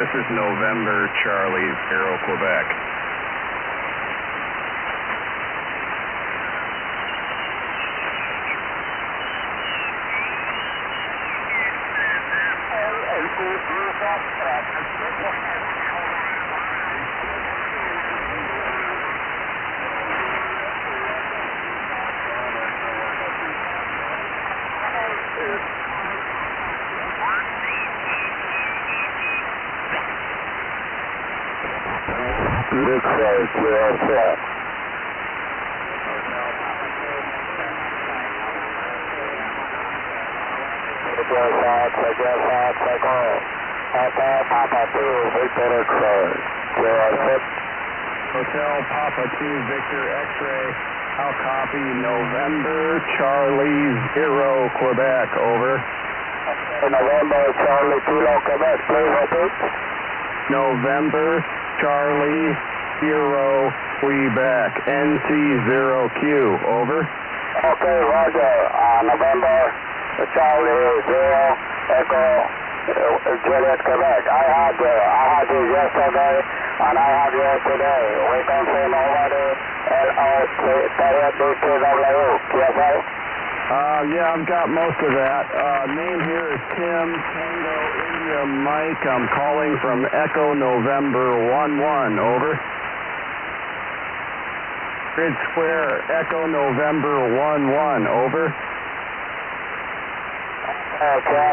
This is November Charlie Zero Quebec. Five, you're all set. Again, Fox, again, Fox, again. Hotel Papa 2, Victor X-ray. You're all set. Hotel Papa 2 Victor X-ray. I'll copy November Charlie Zero Quebec. Over. November, Charlie Kilo, Quebec, please repeat. November Charlie Zero Quebec. NC0Q. Over. Okay, Roger. Uh, November, Charlie Zero, Echo, uh, Juliet, Quebec. I had you, I had you yesterday, and I have you today. We confirm already L-O-T-W, QSA? Uh, yeah, I've got most of that. Uh, name here is Tim Tango India Mike. I'm calling from Echo November 1-1. Over. Grid Square Echo November 1-1. Over. Okay,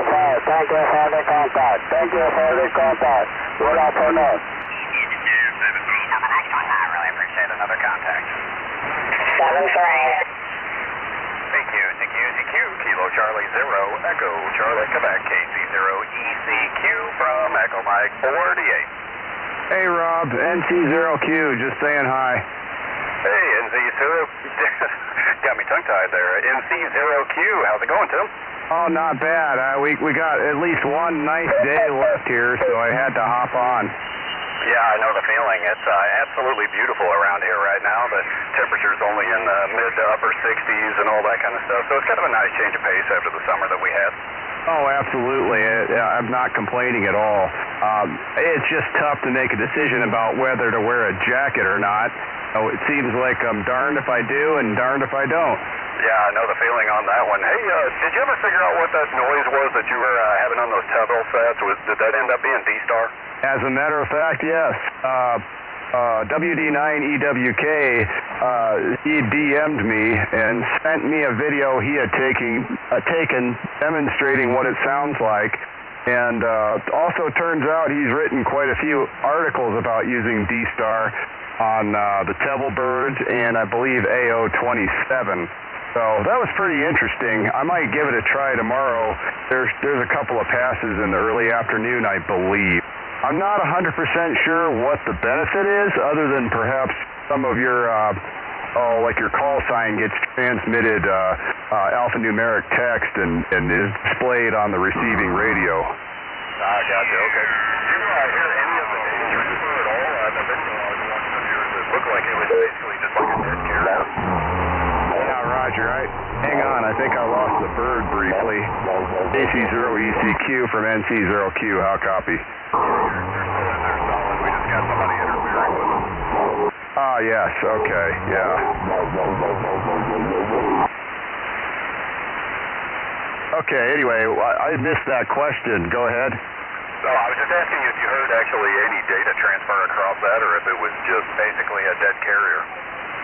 okay. Thank you for the contact. Thank you for the contact. Good afternoon. I really appreciate another contact. Seven three. CQ, CQ, CQ, Kilo Charlie Zero, Echo Charlie Quebec, KC0 ECQ from Echo Mike 48. Hey, Rob. NC0Q. Just saying hi. Hey, NC0, got me tongue tied there. NC0Q, how's it going, Tim? Oh, not bad. Uh, we we got at least one nice day left here, so I had to hop on. Yeah, I know the feeling. It's uh, absolutely beautiful around here right now. The temperature's only in the mid to upper 60s and all that kind of stuff. So it's kind of a nice change of pace after the summer that we had. Oh, absolutely. Uh, I'm not complaining at all. Um, it's just tough to make a decision about whether to wear a jacket or not. Oh, it seems like I'm darned if I do and darned if I don't. Yeah, I know the feeling on that one. Hey, uh, did you ever figure out what that noise was that you were uh, having on those Tevel sets? Was, did that end up being D-Star? As a matter of fact, yes. Uh, uh, WD9EWK, uh, he DM'd me and sent me a video he had taking, uh, taken demonstrating what it sounds like. And uh, also turns out he's written quite a few articles about using D-Star on uh, the Tevel birds and I believe AO27. So that was pretty interesting. I might give it a try tomorrow. There's there's a couple of passes in the early afternoon, I believe. I'm not 100% sure what the benefit is, other than perhaps some of your, uh, oh, like your call sign gets transmitted uh, uh, alphanumeric text and, and is displayed on the receiving radio. I gotcha. Okay. Did you uh, hear any of the data transfer at all? Uh, the video I was watching of yours, it looked like it was Yeah, Roger. I, hang on, I think I lost the bird briefly. AC0ECQ from NC0Q. How copy? Ah, yes. Okay. Yeah. Okay. Anyway, I missed that question. Go ahead. So I was just asking if you heard actually any data transfer across that, or if it was just basically a dead carrier.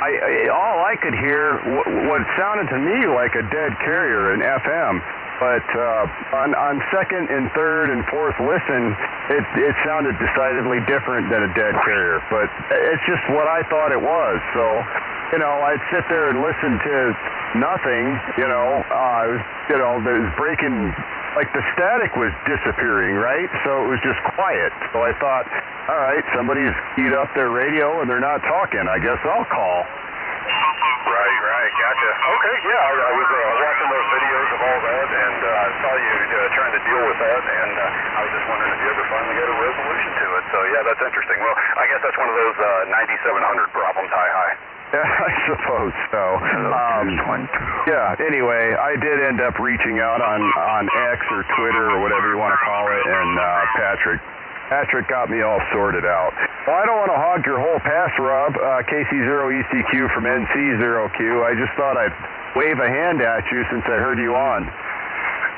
I, I all I could hear w- what sounded to me like a dead carrier in FM, but uh, on on second and third and fourth listen, it it sounded decidedly different than a dead carrier. But it's just what I thought it was. So, you know, I'd sit there and listen to nothing. You know, uh, you know, was breaking. Like the static was disappearing, right? So it was just quiet. So I thought, all right, somebody's keyed up their radio and they're not talking. I guess I'll call. Right, right, gotcha. Okay, yeah, I, I was uh, watching those videos of all that, and uh, I saw you uh, trying to deal with that, and uh, I was just wondering if you ever finally got a resolution to it. So yeah, that's interesting. Well, I guess that's one of those uh, 9700 problems. Hi, hi. I suppose so. Um, yeah. Anyway, I did end up reaching out on on X or Twitter or whatever you want to call it, and uh, Patrick Patrick got me all sorted out. Well, I don't want to hog your whole pass, Rob. Uh, KC0ECQ from NC0Q. I just thought I'd wave a hand at you since I heard you on.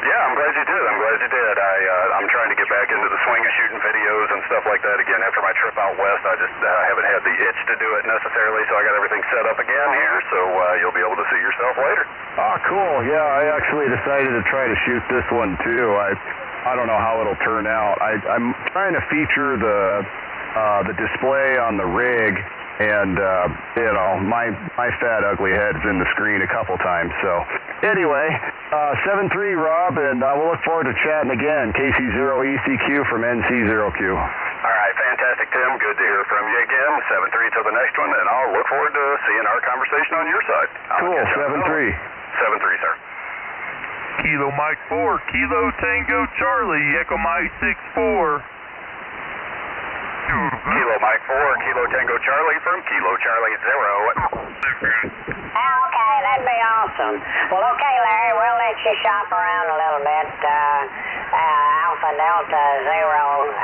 Yeah, I'm glad you did. I'm glad you did. I uh, I'm trying to get back into the swing of shooting videos and stuff like that again. After my trip out west, I just uh, haven't had the itch to do it necessarily, so I got everything set up again here. So uh, you'll be able to see yourself later. Ah, cool. Yeah, I actually decided to try to shoot this one too. I I don't know how it'll turn out. I I'm trying to feature the uh, the display on the rig and uh, you know my my fat ugly head's in the screen a couple times. So anyway, uh, seven three Rob, and I will look forward to chatting again. KC zero ECQ from NC zero Q. All right, fantastic, Tim. Good to hear from you again. Seven three till the next one, and I'll look forward to seeing our conversation on your side. I'll Cool. catch you on Seven the- three. Seven three, sir. Kilo Mike 4, Kilo Tango Charlie, Echo Mike 6 4. Kilo Mike four, Kilo Tango Charlie from Kilo Charlie zero. Oh, okay, that'd be awesome. Well, okay, Larry, we'll let you shop around a little bit. Uh, uh, Alpha Delta Zero. Uh,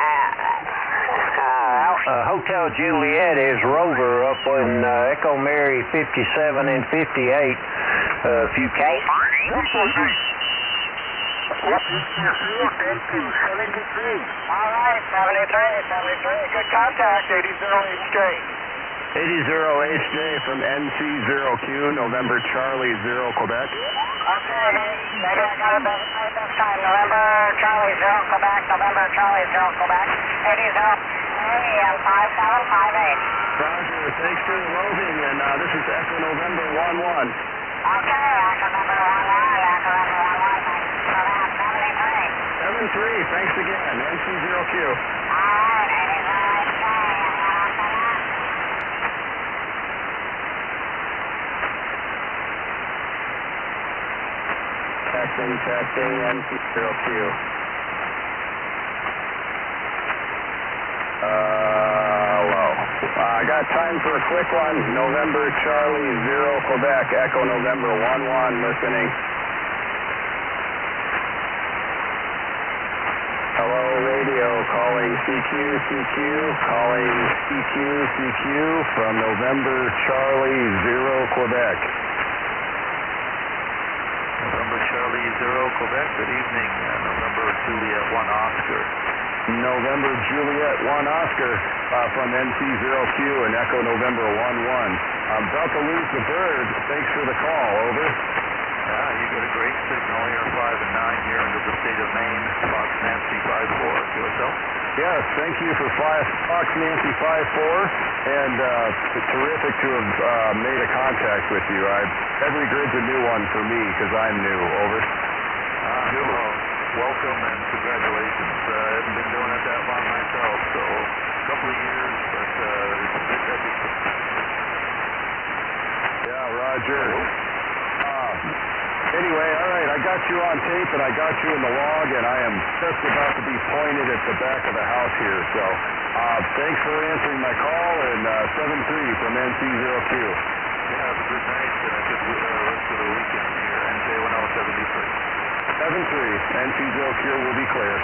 uh, Uh, Hotel Juliet is Rover up in uh, Echo Mary 57 and 58. Uh, if you okay. All right, 73, 73. Good contact, AD HJ. AD HJ from NC 0Q, November Charlie 0 Quebec. Okay, maybe I got it this, time. November Charlie Zero Quebec, November Charlie Zero Quebec, AD Zero, hey, uh, 5758. Roger, thanks for roving, and uh, this is Echo November 1 1. Okay, Echo number 11, Echo number 11, thanks for that, 73. 7 3, thanks again, NC 0Q. All right, AD Zero HJ, and what else on that? Testing, testing, NC 0Q. Uh, hello. Uh, I got time for a quick one. November Charlie 0 Quebec, Echo November 1 1, listening. Hello, radio, calling CQ, CQ, calling CQ, CQ from November Charlie 0 Quebec. November Charlie 0, Quebec, good evening. Uh, November Juliet 1 Oscar. November Juliet 1 Oscar uh, from NC0Q and Echo November 1 1. I'm about to lose the bird. Thanks for the call. Over. Yeah, you got a great signal here, 5 and 9 here into the state of Maine. Fox Nancy 5 4. QSL. Yes, thank you for five, Fox Nancy 5 4. And uh, it's terrific to have uh, made a contact with you. I, every grid's a new one for me because I'm new. Over. Ah, well, welcome and congratulations. Uh, I haven't been doing it that long myself, so a couple of years, but uh, it's a bit epic. Yeah, Roger. Uh, anyway, all right, I got you on tape and I got you in the log, and I am just about to be pointed at the back of the house here. So uh, thanks for answering my call, and uh, 7-3 from NC0Q. Yeah, have a good night and a good uh, rest of the weekend here. NJ1073. 7-3, NC0Q will be clear.